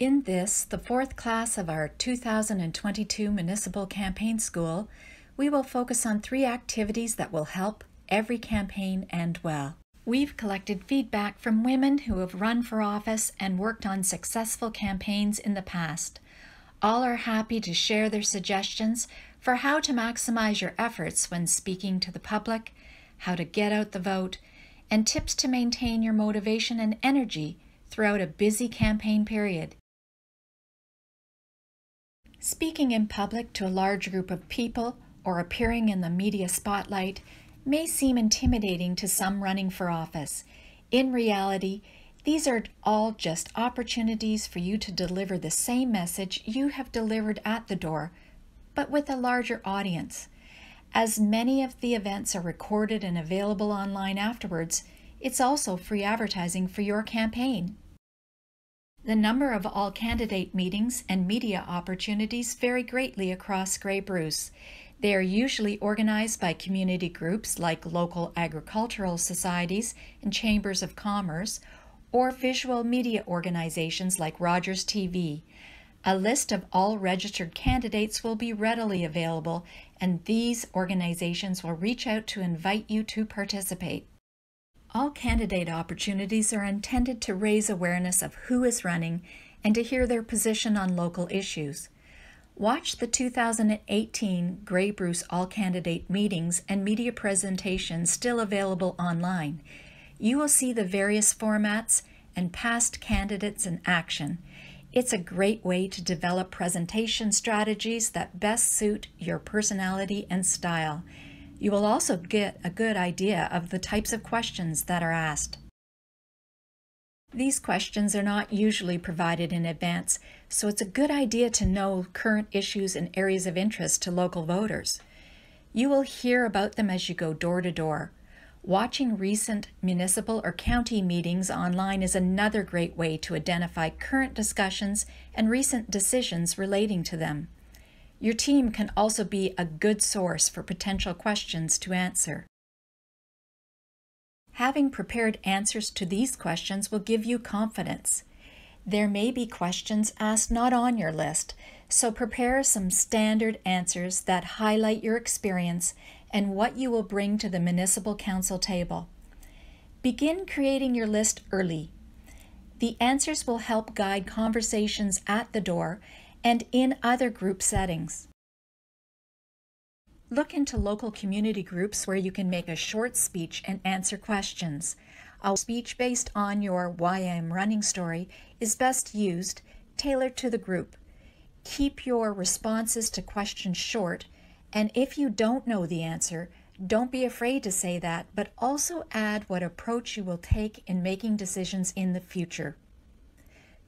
In this, the fourth class of our 2022 Municipal Campaign School, we will focus on three activities that will help every campaign end well. We've collected feedback from women who have run for office and worked on successful campaigns in the past. All are happy to share their suggestions for how to maximize your efforts when speaking to the public, how to get out the vote, and tips to maintain your motivation and energy throughout a busy campaign period. Speaking in public to a large group of people or appearing in the media spotlight may seem intimidating to some running for office. In reality, these are all just opportunities for you to deliver the same message you have delivered at the door, but with a larger audience. As many of the events are recorded and available online afterwards, it's also free advertising for your campaign. The number of all candidate meetings and media opportunities vary greatly across Grey Bruce. They are usually organized by community groups like local agricultural societies and chambers of commerce, or visual media organizations like Rogers TV. A list of all registered candidates will be readily available, and these organizations will reach out to invite you to participate. All candidate opportunities are intended to raise awareness of who is running and to hear their position on local issues. Watch the 2018 Grey Bruce All Candidate meetings and media presentations still available online. You will see the various formats and past candidates in action. It's a great way to develop presentation strategies that best suit your personality and style. You will also get a good idea of the types of questions that are asked. These questions are not usually provided in advance, so it's a good idea to know current issues and areas of interest to local voters. You will hear about them as you go door to door. Watching recent municipal or county meetings online is another great way to identify current discussions and recent decisions relating to them. Your team can also be a good source for potential questions to answer. Having prepared answers to these questions will give you confidence. There may be questions asked not on your list, so prepare some standard answers that highlight your experience and what you will bring to the municipal council table. Begin creating your list early. The answers will help guide conversations at the door and in other group settings. Look into local community groups where you can make a short speech and answer questions. A speech based on your Why I'm Running story is best used, tailored to the group. Keep your responses to questions short, and if you don't know the answer, don't be afraid to say that, but also add what approach you will take in making decisions in the future.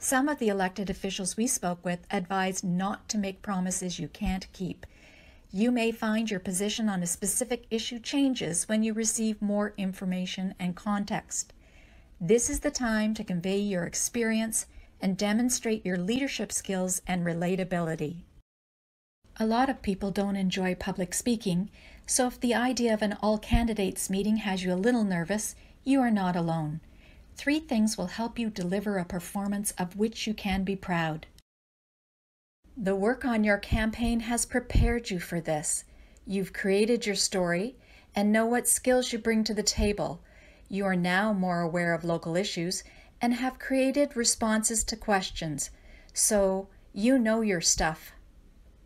Some of the elected officials we spoke with advised not to make promises you can't keep. You may find your position on a specific issue changes when you receive more information and context. This is the time to convey your experience and demonstrate your leadership skills and relatability. A lot of people don't enjoy public speaking, so if the idea of an all candidates meeting has you a little nervous, you are not alone. Three things will help you deliver a performance of which you can be proud. The work on your campaign has prepared you for this. You've created your story and know what skills you bring to the table. You are now more aware of local issues and have created responses to questions, so you know your stuff.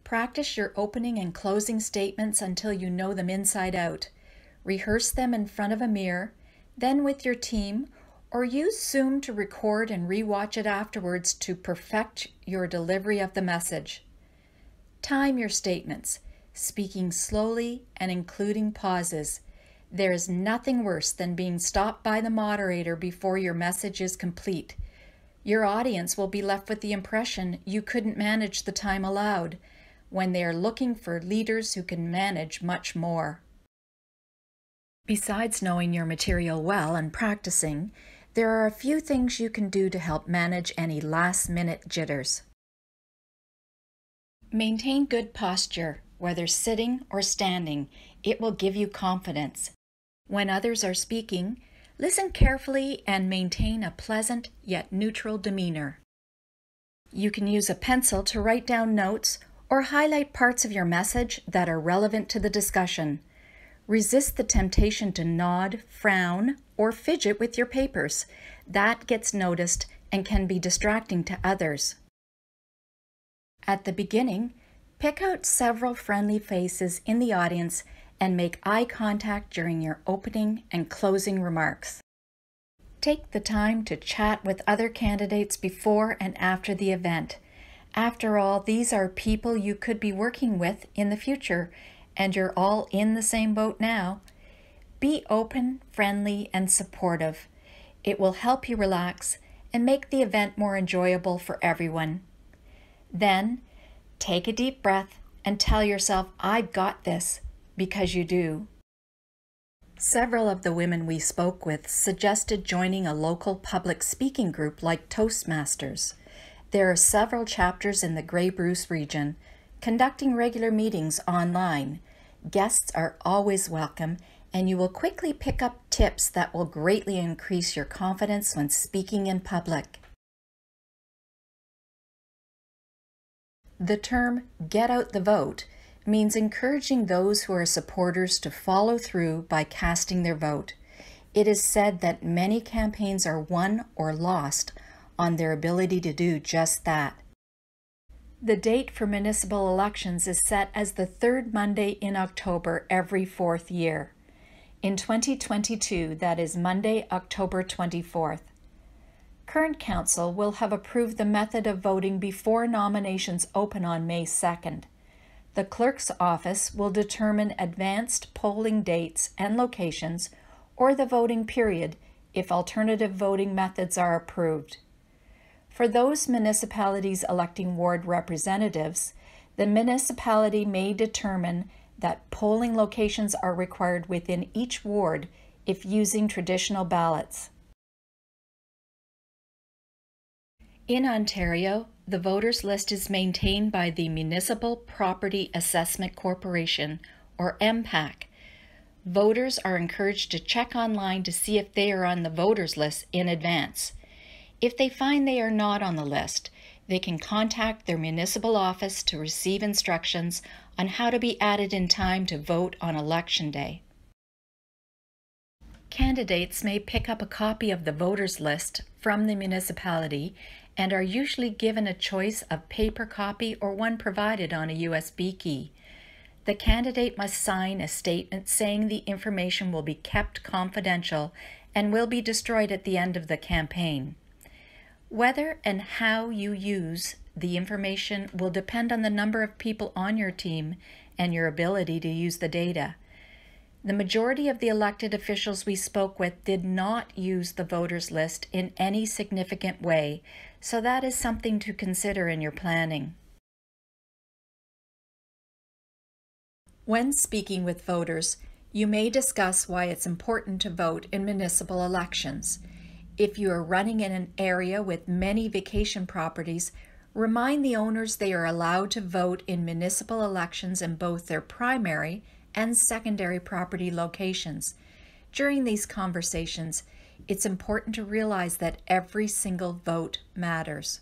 Practice your opening and closing statements until you know them inside out. Rehearse them in front of a mirror, then with your team or use Zoom to record and rewatch it afterwards to perfect your delivery of the message. Time your statements, speaking slowly and including pauses. There is nothing worse than being stopped by the moderator before your message is complete. Your audience will be left with the impression you couldn't manage the time allowed when they are looking for leaders who can manage much more. Besides knowing your material well and practicing, there are a few things you can do to help manage any last minute jitters. Maintain good posture, whether sitting or standing. It will give you confidence. When others are speaking, listen carefully and maintain a pleasant yet neutral demeanor. You can use a pencil to write down notes or highlight parts of your message that are relevant to the discussion. Resist the temptation to nod, frown, or fidget with your papers. That gets noticed and can be distracting to others. At the beginning, pick out several friendly faces in the audience and make eye contact during your opening and closing remarks. Take the time to chat with other candidates before and after the event. After all, these are people you could be working with in the future, and you're all in the same boat now. Be open, friendly, and supportive. It will help you relax and make the event more enjoyable for everyone. Then, take a deep breath and tell yourself, I've got this, because you do. Several of the women we spoke with suggested joining a local public speaking group like Toastmasters. There are several chapters in the Grey Bruce region conducting regular meetings online. Guests are always welcome, and you will quickly pick up tips that will greatly increase your confidence when speaking in public. The term get out the vote means encouraging those who are supporters to follow through by casting their vote. It is said that many campaigns are won or lost on their ability to do just that. The date for municipal elections is set as the third Monday in October every fourth year. In 2022, that is Monday, October 24th. Current Council will have approved the method of voting before nominations open on May 2nd. The clerk's office will determine advanced polling dates and locations or the voting period if alternative voting methods are approved. For those municipalities electing ward representatives, the municipality may determine that polling locations are required within each ward if using traditional ballots. In Ontario, the voters list is maintained by the Municipal Property Assessment Corporation, or MPAC. Voters are encouraged to check online to see if they are on the voters list in advance. If they find they are not on the list, they can contact their municipal office to receive instructions on how to be added in time to vote on election day. Candidates may pick up a copy of the voters list from the municipality and are usually given a choice of paper copy or one provided on a USB key. The candidate must sign a statement saying the information will be kept confidential and will be destroyed at the end of the campaign. Whether and how you use the information will depend on the number of people on your team and your ability to use the data. The majority of the elected officials we spoke with did not use the voters list in any significant way, so that is something to consider in your planning. When speaking with voters, you may discuss why it's important to vote in municipal elections. If you are running in an area with many vacation properties, remind the owners they are allowed to vote in municipal elections in both their primary and secondary property locations. During these conversations, it's important to realize that every single vote matters.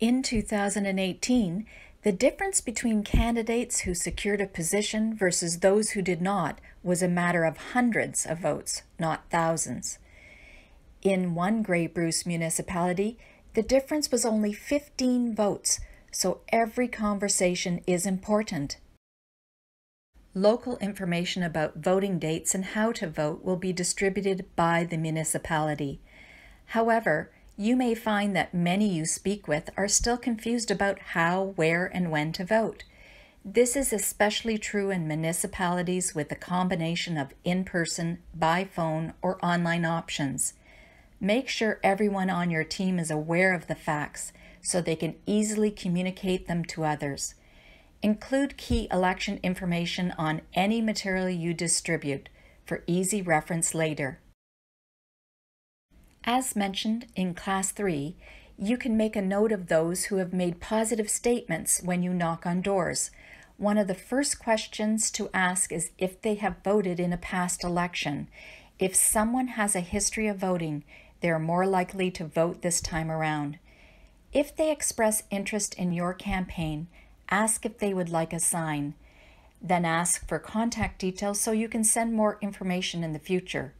In 2018, the difference between candidates who secured a position versus those who did not was a matter of hundreds of votes, not thousands. In one Grey Bruce municipality, the difference was only 15 votes, so every conversation is important. Local information about voting dates and how to vote will be distributed by the municipality. However, you may find that many you speak with are still confused about how, where, and when to vote. This is especially true in municipalities with a combination of in-person, by phone, or online options. Make sure everyone on your team is aware of the facts so they can easily communicate them to others. Include key election information on any material you distribute for easy reference later. As mentioned in Class 3, you can make a note of those who have made positive statements when you knock on doors. One of the first questions to ask is if they have voted in a past election. If someone has a history of voting, they are more likely to vote this time around. If they express interest in your campaign, ask if they would like a sign. Then ask for contact details so you can send more information in the future.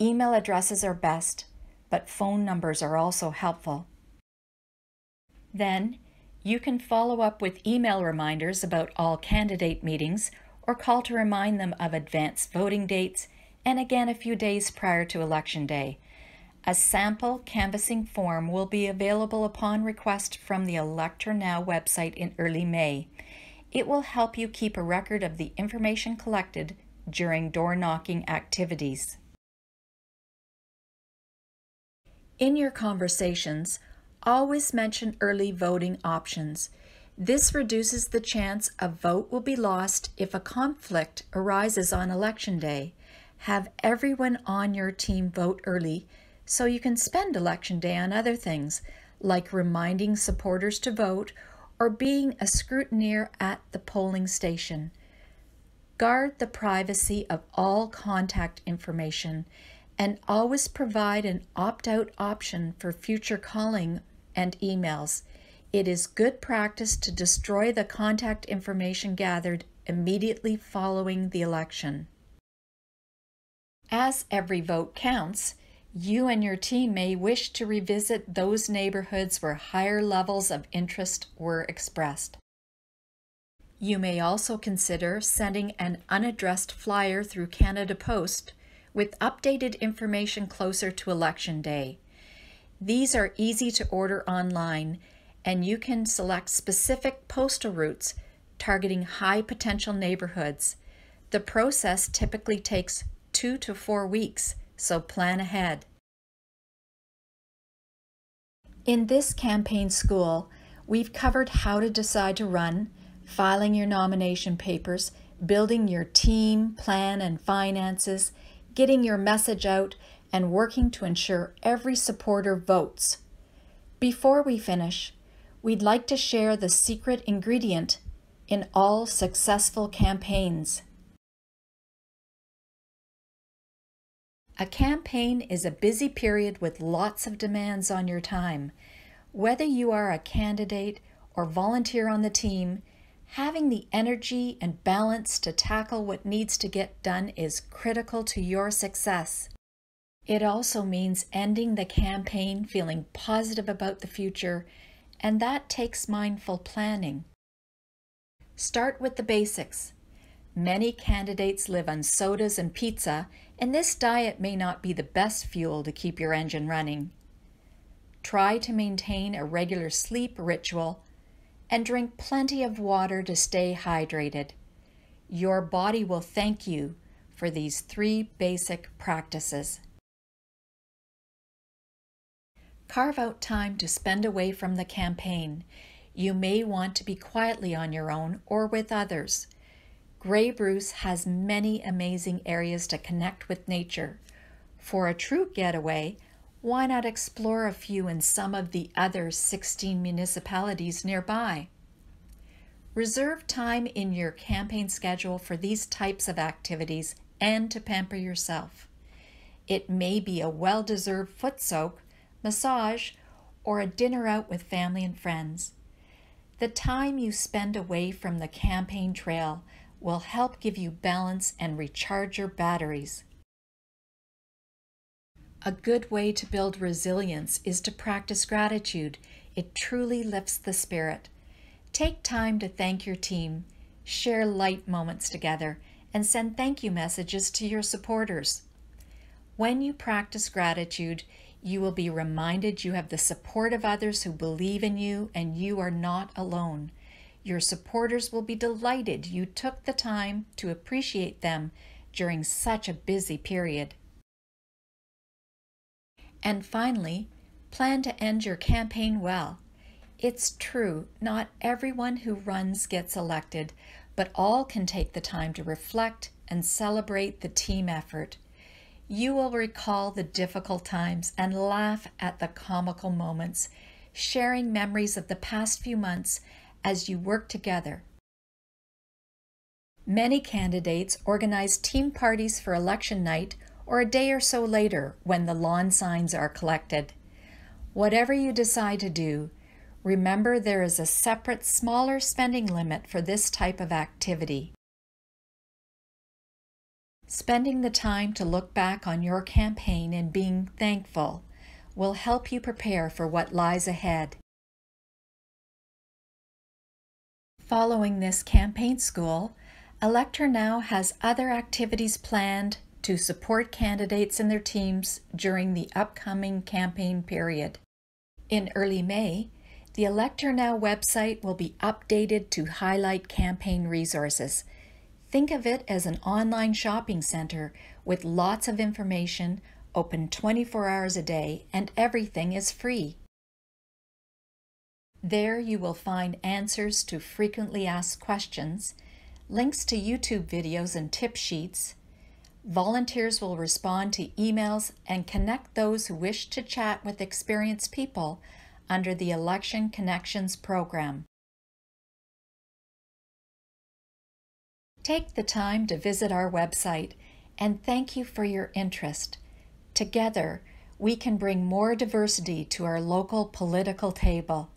Email addresses are best, but phone numbers are also helpful. Then, you can follow up with email reminders about all candidate meetings or call to remind them of advanced voting dates and again a few days prior to Election Day. A sample canvassing form will be available upon request from the electHER Now website in early May. It will help you keep a record of the information collected during door knocking activities. In your conversations, always mention early voting options. This reduces the chance a vote will be lost if a conflict arises on election day. Have everyone on your team vote early so you can spend election day on other things like reminding supporters to vote or being a scrutineer at the polling station. Guard the privacy of all contact information and always provide an opt out option for future calling and emails. It is good practice to destroy the contact information gathered immediately following the election. As every vote counts, you and your team may wish to revisit those neighborhoods where higher levels of interest were expressed. You may also consider sending an unaddressed flyer through Canada Post with updated information closer to Election Day. These are easy to order online, and you can select specific postal routes targeting high potential neighborhoods. The process typically takes two to four weeks, so plan ahead. In this campaign school, we've covered how to decide to run, filing your nomination papers, building your team, plan, and finances, getting your message out, and working to ensure every supporter votes. Before we finish, we'd like to share the secret ingredient in all successful campaigns. A campaign is a busy period with lots of demands on your time. Whether you are a candidate or volunteer on the team, having the energy and balance to tackle what needs to get done is critical to your success. It also means ending the campaign feeling positive about the future, and that takes mindful planning. Start with the basics. Many candidates live on sodas and pizza, and this diet may not be the best fuel to keep your engine running. Try to maintain a regular sleep ritual and drink plenty of water to stay hydrated. Your body will thank you for these three basic practices. Carve out time to spend away from the campaign. You may want to be quietly on your own or with others. Grey Bruce has many amazing areas to connect with nature. For a true getaway, why not explore a few in some of the other 16 municipalities nearby? Reserve time in your campaign schedule for these types of activities and to pamper yourself. It may be a well deserved foot soak massage, or a dinner out with family and friends. The time you spend away from the campaign trail will help give you balance and recharge your batteries. A good way to build resilience is to practice gratitude. It truly lifts the spirit. Take time to thank your team, share light moments together, and send thank you messages to your supporters. When you practice gratitude, you will be reminded you have the support of others who believe in you and you are not alone. Your supporters will be delighted you took the time to appreciate them during such a busy period. And finally, plan to end your campaign well. It's true, not everyone who runs gets elected, but all can take the time to reflect and celebrate the team effort. You will recall the difficult times and laugh at the comical moments, sharing memories of the past few months as you work together. Many candidates organize team parties for election night or a day or so later when the lawn signs are collected. Whatever you decide to do, remember there is a separate smaller spending limit for this type of activity. Spending the time to look back on your campaign and being thankful will help you prepare for what lies ahead. Following this campaign school, electHER Now has other activities planned to support candidates and their teams during the upcoming campaign period. In early May, the electHER Now website will be updated to highlight campaign resources. Think of it as an online shopping center with lots of information, open 24 hours a day, and everything is free. There you will find answers to frequently asked questions, links to YouTube videos and tip sheets. Volunteers will respond to emails and connect those who wish to chat with experienced people under the Election Connections program. Take the time to visit our website and thank you for your interest. Together, we can bring more diversity to our local political table.